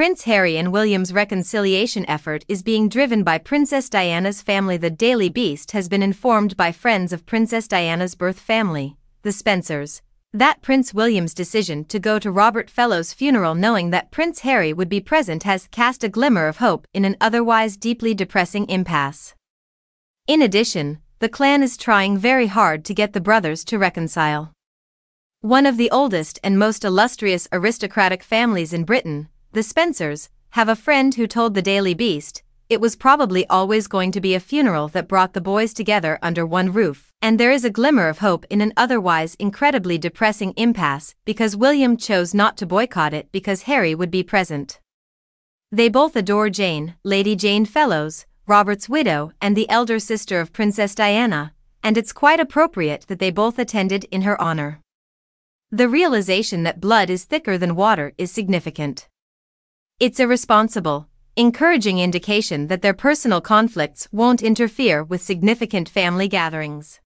Prince Harry and William's reconciliation effort is being driven by Princess Diana's family. The Daily Beast has been informed by friends of Princess Diana's birth family, the Spencers, that Prince William's decision to go to Robert Fellowes' funeral knowing that Prince Harry would be present has cast a glimmer of hope in an otherwise deeply depressing impasse. In addition, the clan is trying very hard to get the brothers to reconcile. One of the oldest and most illustrious aristocratic families in Britain, the Spencers, have a friend who told the Daily Beast, it was probably always going to be a funeral that brought the boys together under one roof, and there is a glimmer of hope in an otherwise incredibly depressing impasse because William chose not to boycott it because Harry would be present. They both adore Jane, Lady Jane Fellowes, Robert's widow and the elder sister of Princess Diana, and it's quite appropriate that they both attended in her honor. The realization that blood is thicker than water is significant. It's irresponsible, encouraging indication that their personal conflicts won't interfere with significant family gatherings.